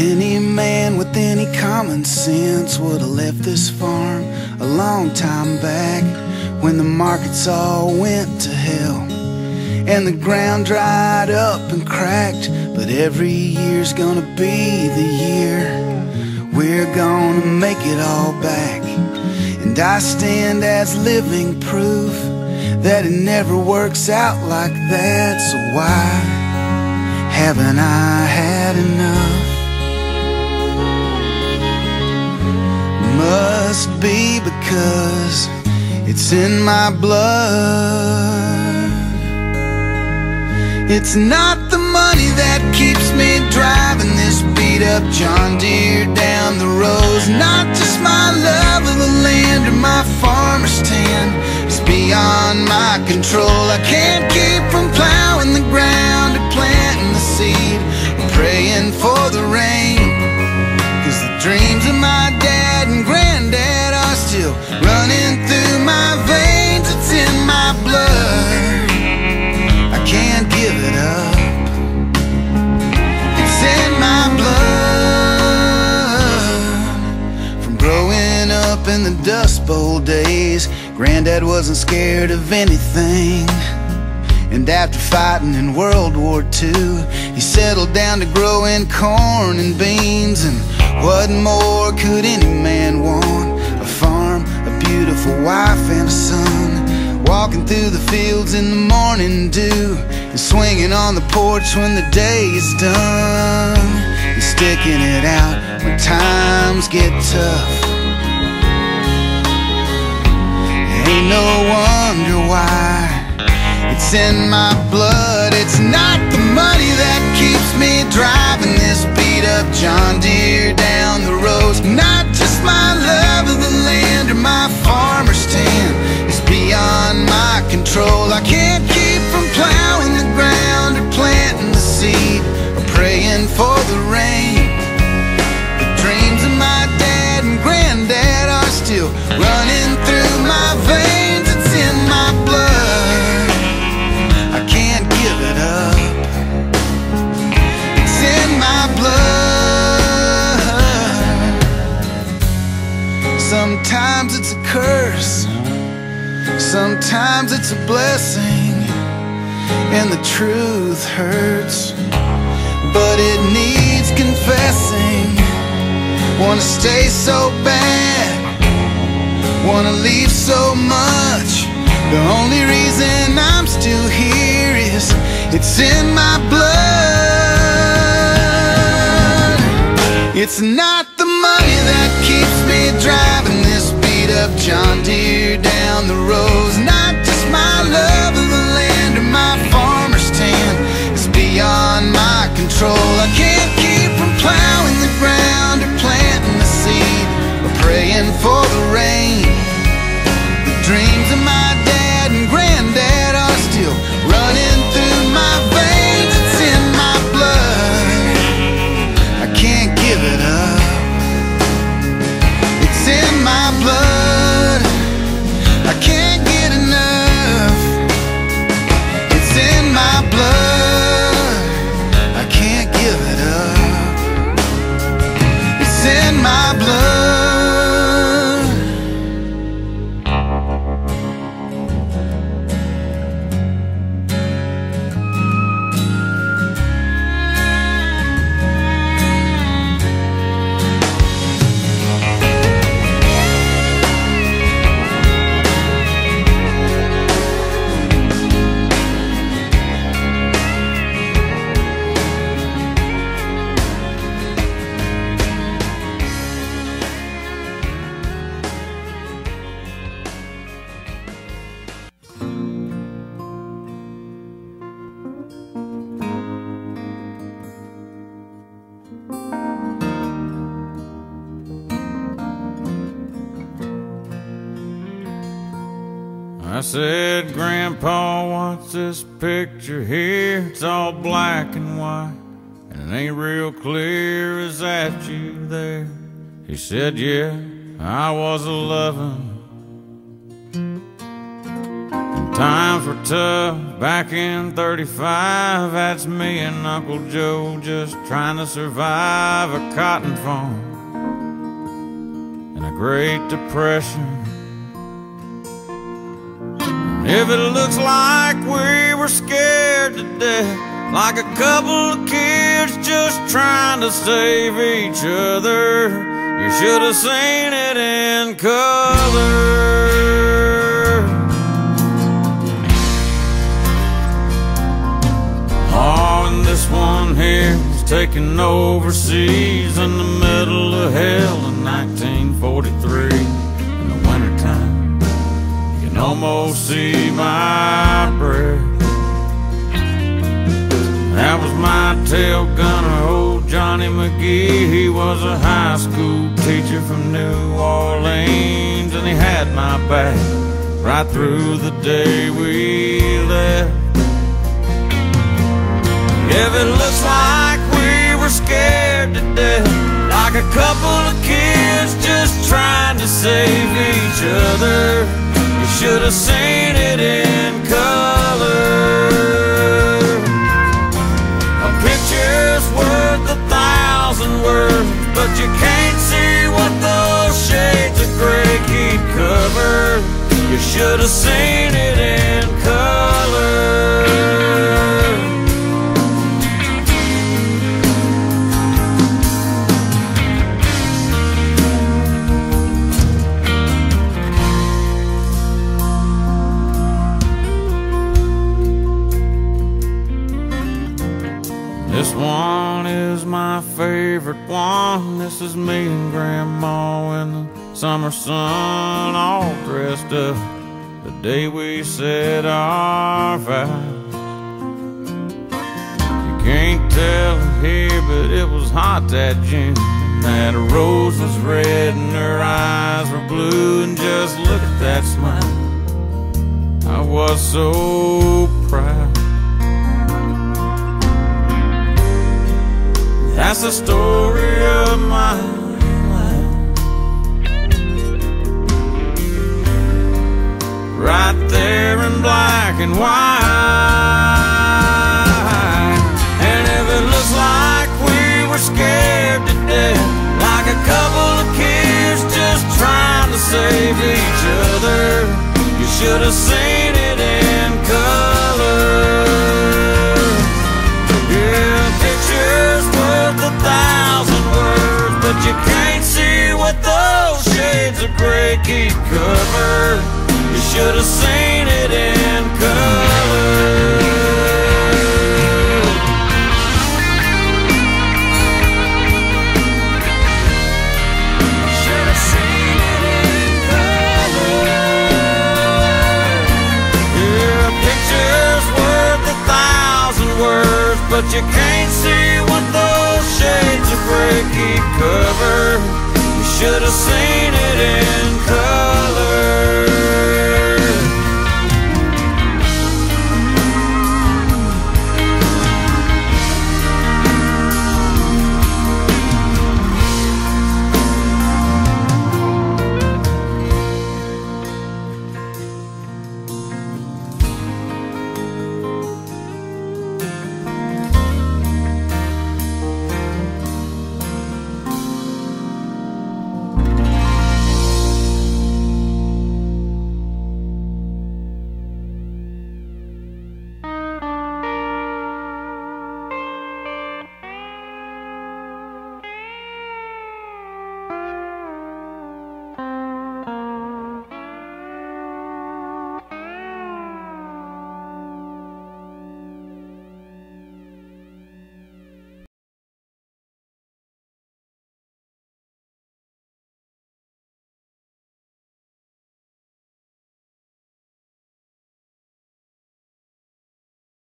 Any man with any common sense would have left this farm a long time back when the markets all went to hell and the ground dried up and cracked. But every year's gonna be the year we're gonna make it all back. And I stand as living proof that it never works out like that. So why haven't I had enough? Must be because it's in my blood. It's not the money that keeps me driving this beat up John Deere down the road. Not just my love of the land or my farmer's tan. It's beyond my control. I can't keep from plowing the ground or planting the seed. I'm praying for the rain. Bowl days, granddad wasn't scared of anything. And after fighting in World War II, he settled down to growing corn and beans. And what more could any man want? A farm, a beautiful wife, and a son. Walking through the fields in the morning dew, and swinging on the porch when the day is done. And sticking it out when times get tough. No wonder why. It's in my blood. It's not the money that keeps me driving this beat up John Deere down the road. Not just my love of the land or my farmer's tan. It's beyond my control. I can't Sometimes it's a blessing. And the truth hurts. But it needs confessing. Wanna stay so bad. Wanna leave so much. The only reason I'm still here is it's in my blood. It's not I said, Grandpa, what's this picture here? It's all black and white, and it ain't real clear. Is that you there? He said, Yeah, I was a loving. Times were tough back in 35. That's me and Uncle Joe just trying to survive a cotton farm and a Great Depression. If it looks like we were scared to death, like a couple of kids just trying to save each other, you should have seen it in color. Oh, this one here was taken overseas in the middle of hell in 1943 can almost see my breath. That was my tail gunner, old Johnny McGee. He was a high school teacher from New Orleans, and he had my back right through the day we left. If it looks like we were scared to death, like a couple of kids just trying to save each other, you should have seen it in color. A picture's worth a thousand words, but you can't see what those shades of gray keep covered. You should have seen it in This one is my favorite one. This is me and Grandma in the summer sun, all dressed up. The day we said our vows. You can't tell here, but it was hot that June. That rose was red and her eyes were blue, and just look at that smile. I was so proud. That's the story of my life. Right there in black and white. And if it looks like we were scared to death, like a couple of kids just trying to save each other, you should have seen keep covered. You should have seen it in color. It words, but you can't see what those shades of gray keep covered. You should have seen it in color.